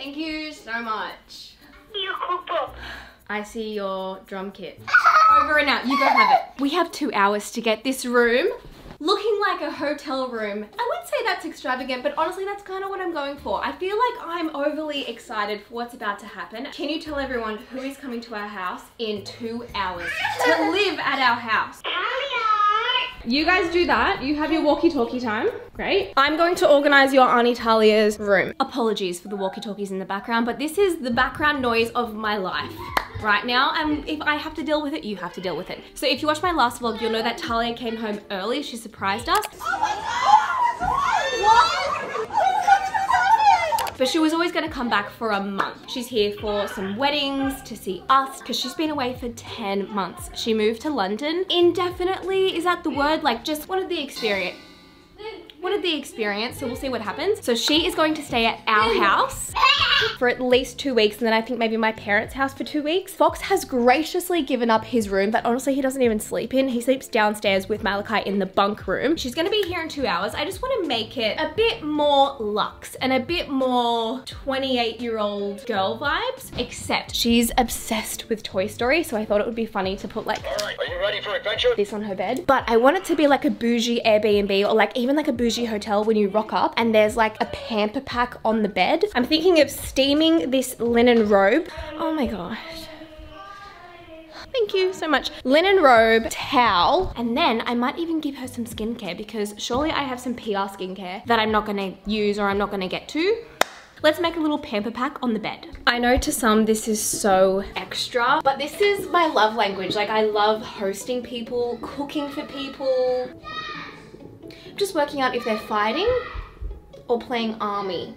Thank you so much. I see your drum kit. Over and out, you go have it. We have two hours to get this room looking like a hotel room. I wouldn't say that's extravagant, but honestly, that's kind of what I'm going for. I feel like I'm overly excited for what's about to happen. Can you tell everyone who is coming to our house in two hours to live at our house? You guys do that. You have your walkie-talkie time. Great. I'm going to organize your Auntie Talia's room. Apologies for the walkie-talkies in the background, but this is the background noise of my life right now and if I have to deal with it, you have to deal with it. So if you watch my last vlog, you'll know that Talia came home early. She surprised us. But she was always gonna come back for a month. She's here for some weddings, to see us, because she's been away for 10 months. She moved to London indefinitely, is that the word? Like just wanted the experience wanted the experience, so we'll see what happens. So she is going to stay at our house for at least two weeks and then I think maybe my parents' house for two weeks. Fox has graciously given up his room that honestly he doesn't even sleep in. He sleeps downstairs with Malachi in the bunk room. She's gonna be here in two hours. I just wanna make it a bit more luxe and a bit more 28 year old girl vibes, except she's obsessed with Toy Story. So I thought it would be funny to put like, right, are you ready for adventure? this on her bed. But I want it to be like a bougie Airbnb or like even like a bougie hotel when you rock up and there's like a pamper pack on the bed. I'm thinking of steaming this linen robe. Oh my gosh. Thank you so much. Linen robe, towel, and then I might even give her some skincare because surely I have some PR skincare that I'm not gonna use or I'm not gonna get to. Let's make a little pamper pack on the bed. I know to some this is so extra, but this is my love language. Like I love hosting people, cooking for people. Just working out if they're fighting or playing army.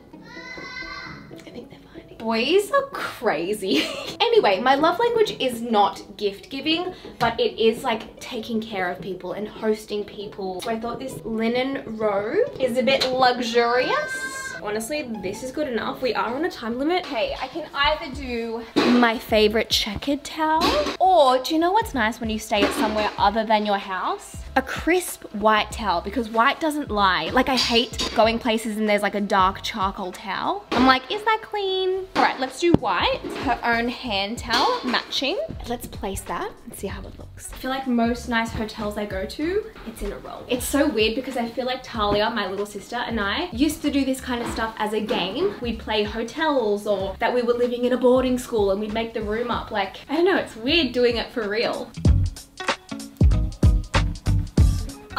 Boys are crazy. anyway, my love language is not gift giving, but it is like taking care of people and hosting people. So I thought this linen robe is a bit luxurious honestly, this is good enough. We are on a time limit. Hey, I can either do my favorite checkered towel, or do you know what's nice when you stay at somewhere other than your house? A crisp white towel because white doesn't lie. Like I hate going places and there's like a dark charcoal towel. I'm like, is that clean? All right, let's do white. Her own hand towel, matching. Let's place that and see how it looks. I feel like most nice hotels I go to, it's in a roll. It's so weird because I feel like Talia, my little sister, and I used to do this kind of stuff as a game. We'd play hotels or that we were living in a boarding school and we'd make the room up. Like, I don't know, it's weird doing it for real.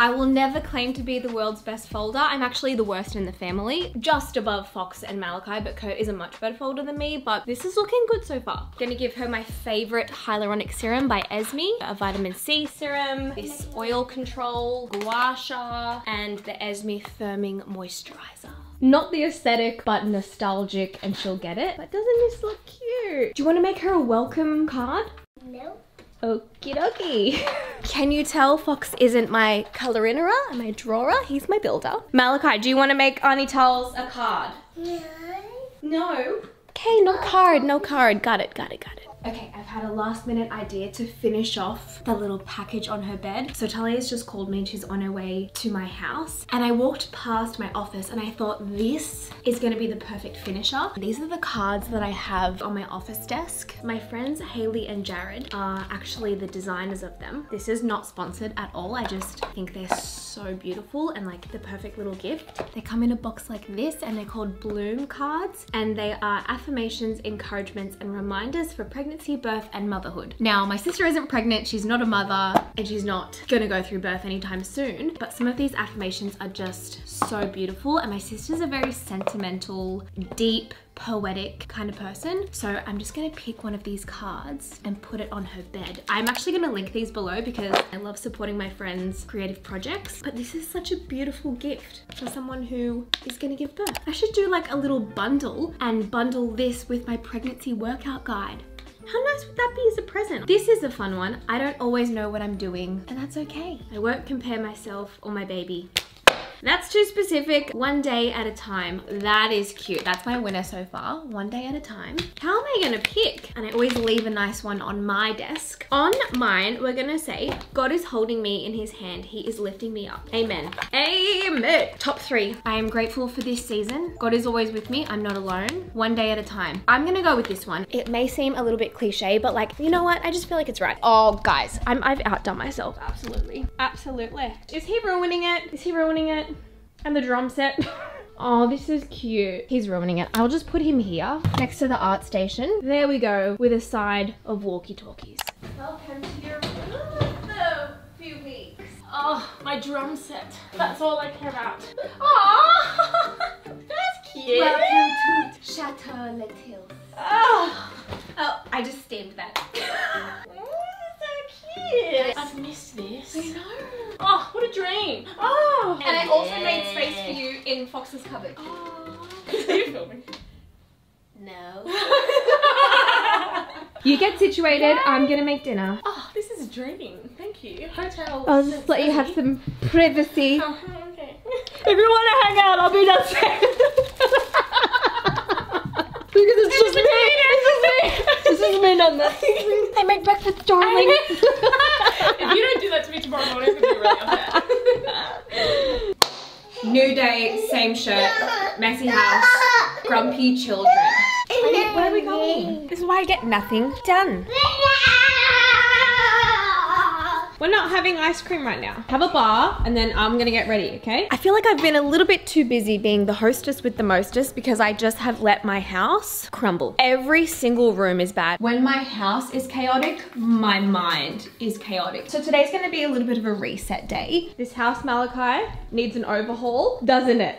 I will never claim to be the world's best folder. I'm actually the worst in the family, just above Fox and Malachi, but Kurt is a much better folder than me, but this is looking good so far. Gonna give her my favorite hyaluronic serum by Esmi, a vitamin C serum, this oil control, gua sha, and the Esmi firming moisturizer. Not the aesthetic, but nostalgic, and she'll get it. But doesn't this look cute? Do you wanna make her a welcome card? No. Okie dokie. Can you tell Fox isn't my colorinera, my drawer? He's my builder. Malachi, do you want to make Auntie Tulls a card? No. No. Okay, no card, no card. Got it, got it, got it. Okay, I've had a last minute idea to finish off the little package on her bed. So Talia's just called me and she's on her way to my house. And I walked past my office and I thought this is gonna be the perfect finisher. These are the cards that I have on my office desk. My friends Haley and Jared are actually the designers of them. This is not sponsored at all. I just think they're so beautiful and like the perfect little gift. They come in a box like this and they're called Bloom cards and they are affirmations, encouragements and reminders for pregnancy pregnancy, birth, and motherhood. Now, my sister isn't pregnant, she's not a mother, and she's not gonna go through birth anytime soon, but some of these affirmations are just so beautiful, and my sister's a very sentimental, deep, poetic kind of person. So I'm just gonna pick one of these cards and put it on her bed. I'm actually gonna link these below because I love supporting my friends' creative projects, but this is such a beautiful gift for someone who is gonna give birth. I should do like a little bundle and bundle this with my pregnancy workout guide. How nice would that be as a present? This is a fun one. I don't always know what I'm doing and that's okay. I won't compare myself or my baby That's too specific. One day at a time. That is cute. That's my winner so far. One day at a time. How am I gonna pick? And I always leave a nice one on my desk. On mine, we're gonna say, God is holding me in his hand. He is lifting me up. Amen. Amen. Top three. I am grateful for this season. God is always with me. I'm not alone. One day at a time. I'm gonna go with this one. It may seem a little bit cliche, but like, you know what? I just feel like it's right. Oh, guys, I'm, I've outdone myself. Absolutely. Absolutely. Is he ruining it? Is he ruining it? And the drum set. Oh, this is cute. He's ruining it. I'll just put him here next to the art station. There we go with a side of walkie-talkies. Welcome to your room a few weeks. Oh, my drum set. That's all I care about. Aww, that's cute. Welcome to Chateau Latil. Oh, ah! oh, I just steamed that. so cute. I've missed this. I know. Oh, what a dream. Oh, and I also made space for you in Fox's cupboard. Oh. Are you filming? No. You get situated. I'm gonna make dinner. Oh, this is a dream. Thank you. Hotel. I'll just let you have some privacy. Oh, okay. If you want to hang out, I'll be downstairs. because it's just me. It's just me. It's just me on this. I make breakfast, darling. if you don't do that to me tomorrow morning, I'm gonna be really upset. New day, same shirt, messy house, grumpy children. Where are we going? This is why I get nothing done. Having ice cream right now. Have a bar and then I'm gonna get ready, okay? I feel like I've been a little bit too busy being the hostess with the mostest because I just have let my house crumble. Every single room is bad. When my house is chaotic, my mind is chaotic. So today's gonna be a little bit of a reset day. This house, Malachi, needs an overhaul, doesn't it?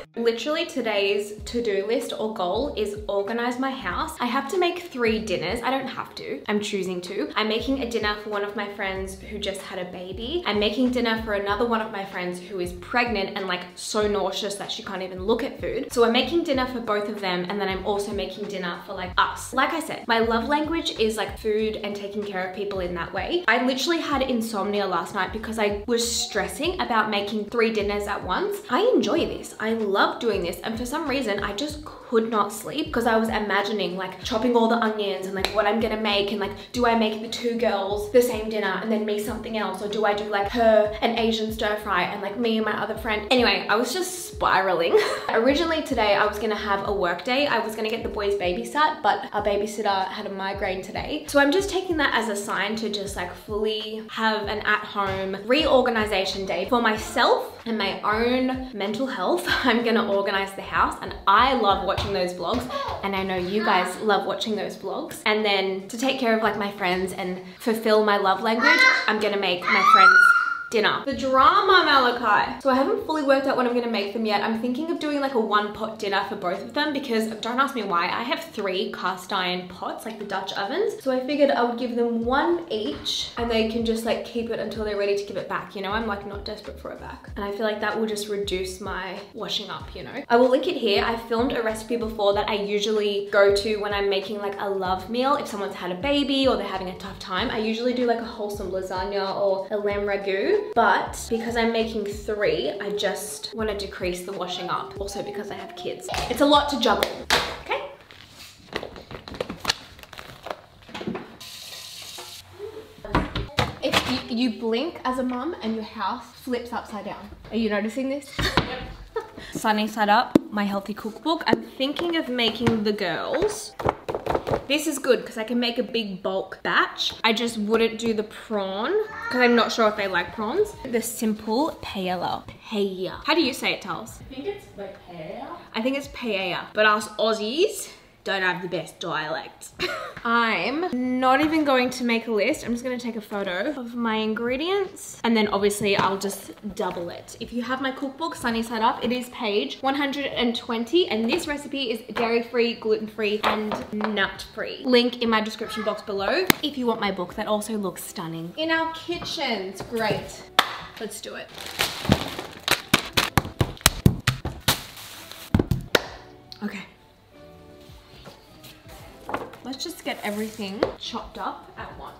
Literally today's to-do list or goal is organize my house. I have to make three dinners. I don't have to, I'm choosing to. I'm making a dinner for one of my friends who just had a baby. I'm making dinner for another one of my friends who is pregnant and like so nauseous that she can't even look at food. So I'm making dinner for both of them and then I'm also making dinner for like us. Like I said, my love language is like food and taking care of people in that way. I literally had insomnia last night because I was stressing about making three dinners at once. I enjoy this. I love doing this and for some reason I just could not sleep because I was imagining like chopping all the onions and like what I'm gonna make and like do I make the two girls the same dinner and then me something else or do I do like her an Asian stir fry and like me and my other friend? Anyway I was just spiraling. Originally today I was gonna have a work day. I was gonna get the boys babysat but our babysitter had a migraine today. So I'm just taking that as a sign to just like fully have an at-home reorganization day for myself and my own mental health I'm gonna organize the house and I love watching those vlogs and I know you guys love watching those vlogs. And then to take care of like my friends and fulfill my love language I'm gonna make my friends dinner. The drama, Malachi. So I haven't fully worked out what I'm gonna make them yet. I'm thinking of doing like a one pot dinner for both of them because don't ask me why. I have three cast iron pots, like the Dutch ovens. So I figured I would give them one each and they can just like keep it until they're ready to give it back. You know, I'm like not desperate for it back. And I feel like that will just reduce my washing up, you know. I will link it here. I filmed a recipe before that I usually go to when I'm making like a love meal. If someone's had a baby or they're having a tough time, I usually do like a wholesome lasagna or a lamb ragu but because I'm making three, I just want to decrease the washing up. Also because I have kids. It's a lot to juggle, okay? If you, you blink as a mum and your house flips upside down. Are you noticing this? Yep. Sunee side up, my healthy cookbook. I'm thinking of making the girls this is good because I can make a big bulk batch. I just wouldn't do the prawn because I'm not sure if they like prawns. The simple paella. Paella. How do you say it, Tals? I think it's like hair. I think it's paella. But us Aussies don't have the best dialect. I'm not even going to make a list. I'm just gonna take a photo of my ingredients and then obviously I'll just double it. If you have my cookbook, Sunee Side Up, it is page 120 and this recipe is dairy-free, gluten-free and nut-free. Link in my description box below if you want my book that also looks stunning. In our kitchens, great. Let's do it. Okay. Let's just get everything chopped up at once.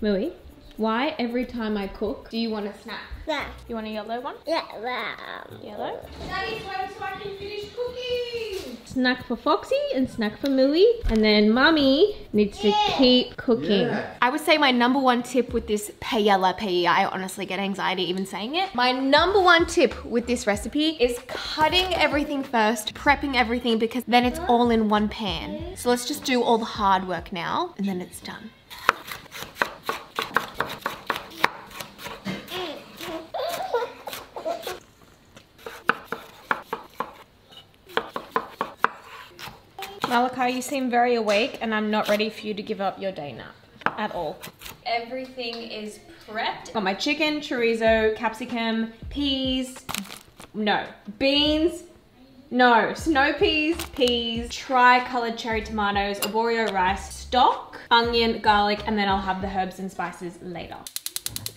Mui? Why every time I cook do you want a snack? Yeah. You want a yellow one? Yeah. Wow. Yellow. Daddy's waiting so I can finish cooking. Snack for Foxy and snack for Mooey. And then Mummy needs to keep cooking. Yeah. I would say my number one tip with this paella, paella, I honestly get anxiety even saying it. My number one tip with this recipe is cutting everything first, prepping everything because then it's all in one pan. So let's just do all the hard work now and then it's done. Malachi, you seem very awake and I'm not ready for you to give up your day nap at all. Everything is prepped. Got my chicken, chorizo, capsicum, peas, no, beans, no, snow peas, peas, tri-colored cherry tomatoes, arborio rice, stock, onion, garlic, and then I'll have the herbs and spices later.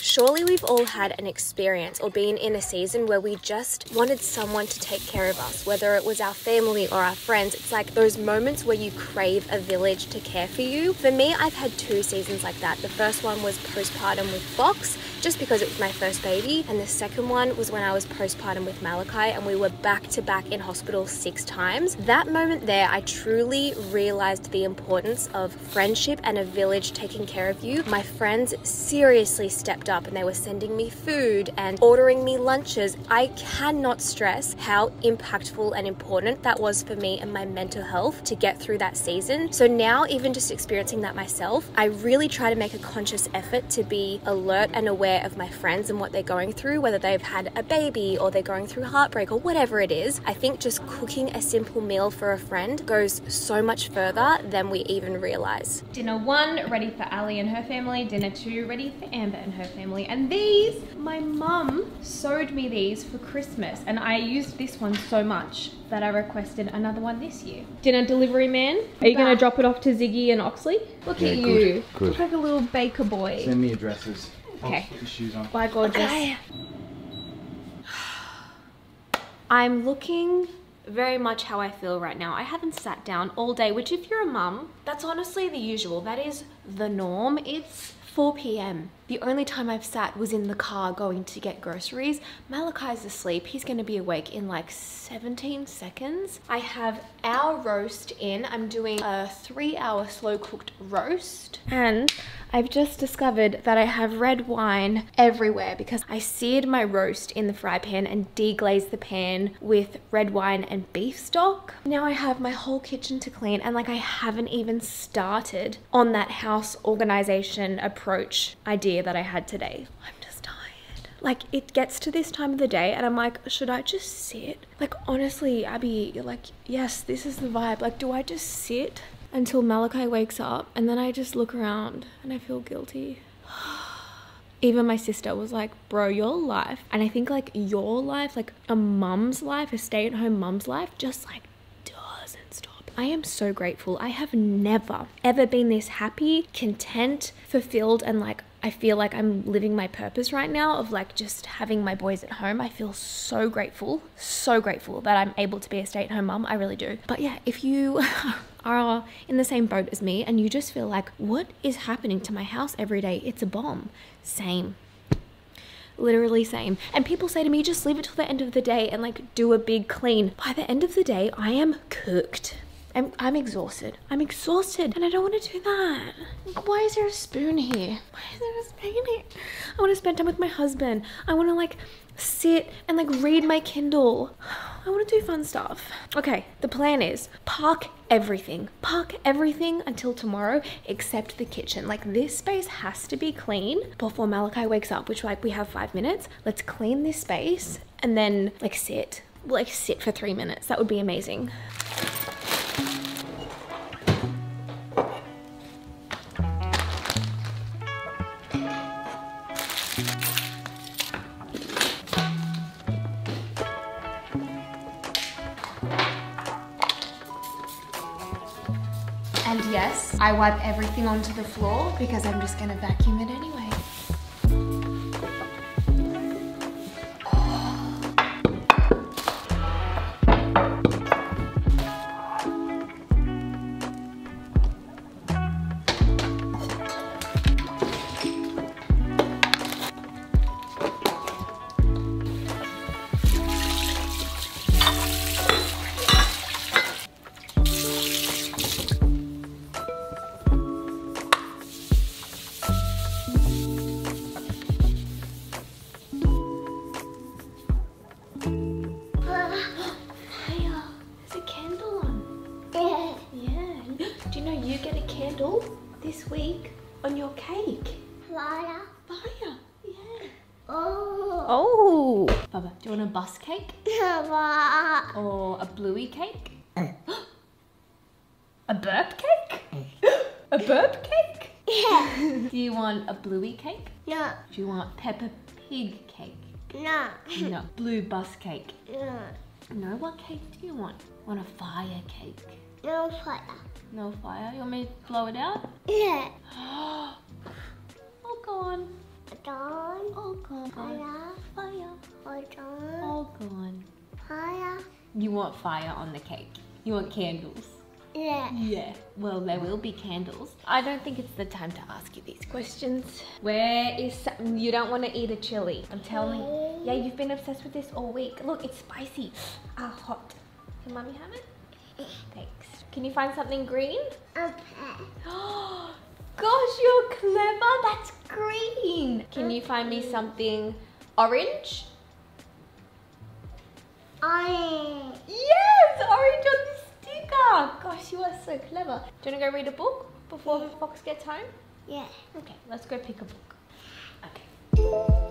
Surely we've all had an experience or been in a season where we just wanted someone to take care of us, whether it was our family or our friends. It's like those moments where you crave a village to care for you. For me, I've had two seasons like that. The first one was postpartum with Fox, just because it was my first baby, and the second one was when I was postpartum with Malachi and we were back to back in hospital six times. That moment there, I truly realized the importance of friendship and a village taking care of you. My friends seriously stepped up and they were sending me food and ordering me lunches. I cannot stress how impactful and important that was for me and my mental health to get through that season. So now, even just experiencing that myself, I really try to make a conscious effort to be alert and aware of my friends and what they're going through, whether they've had a baby or they're going through heartbreak or whatever it is. I think just cooking a simple meal for a friend goes so much further than we even realize. Dinner one, ready for Ali and her family. Dinner two, ready for Amber and her family. And these, my mum sewed me these for Christmas, and I used this one so much that I requested another one this year. Dinner delivery man, are you gonna drop it off to Ziggy and Oxley? Look Yeah, at good, you, good. look like a little baker boy. Send me addresses. Okay. Put your shoes on. Bye, gorgeous. I'm looking very much how I feel right now. I haven't sat down all day, which if you're a mum, that's honestly the usual. That is the norm. It's 4 p.m. The only time I've sat was in the car going to get groceries. Malachi's asleep. He's going to be awake in like 17 seconds. I have our roast in. I'm doing a three hour slow cooked roast. And I've just discovered that I have red wine everywhere because I seared my roast in the fry pan and deglazed the pan with red wine and beef stock. Now I have my whole kitchen to clean and like I haven't even started on that house organization approach idea that I had today. I'm just tired. Like it gets to this time of the day and I'm like, should I just sit? Like honestly, Abby, you're like, yes, this is the vibe. Like, do I just sit until Malachi wakes up and then I just look around and I feel guilty? Even my sister was like, bro, your life, and I think like your life, like a mum's life, a stay at home mum's life, just like. I am so grateful. I have never, ever been this happy, content, fulfilled, and like I feel like I'm living my purpose right now of like just having my boys at home. I feel so grateful, so grateful that I'm able to be a stay at home mom. I really do. But yeah, if you are in the same boat as me and you just feel like, what is happening to my house every day? It's a bomb. Same literally same. And people say to me, just leave it till the end of the day and like do a big clean. By the end of the day, I am cooked. I'm, I'm exhausted. I'm exhausted and I don't want to do that. Why is there a spoon here? Why is there a spoon here? I want to spend time with my husband. I want to like sit and like read my Kindle. I want to do fun stuff. Okay, the plan is park everything. Park everything until tomorrow except the kitchen. Like this space has to be clean before Malachi wakes up, which like we have five minutes. Let's clean this space and then like sit. Like sit for three minutes. That would be amazing. I wipe everything onto the floor because I'm just gonna vacuum it anyway. Cake? Fire. Fire. Yeah. Oh. Oh. Baba, do you want a bus cake Fire. or a bluey cake? Uh. a burp cake? Uh. a burp cake? Yeah. Do you want a bluey cake? No. Do you want Peppa Pig cake? No. No. Blue bus cake? No. No. What cake do you want? Want a fire cake? No fire. No fire? You want me to blow it out? Yeah. All gone. All gone. Fire. Fire. Hold on. All gone. Fire. You want fire on the cake. You want candles. Yeah. Yeah. Well, there will be candles. I don't think it's the time to ask you these questions. Where is some- you don't want to eat a chili? I'm telling you. Yeah, you've been obsessed with this all week. Look, it's spicy. Ah, hot. Can mommy have it? Thanks. Can you find something green? Okay. Gosh, you're clever. That's green. Can you find me something orange? Orange. Yes, orange on the sticker. Gosh, you are so clever. Do you want to go read a book before the Fox gets home? Yeah. Okay, let's go pick a book. Okay.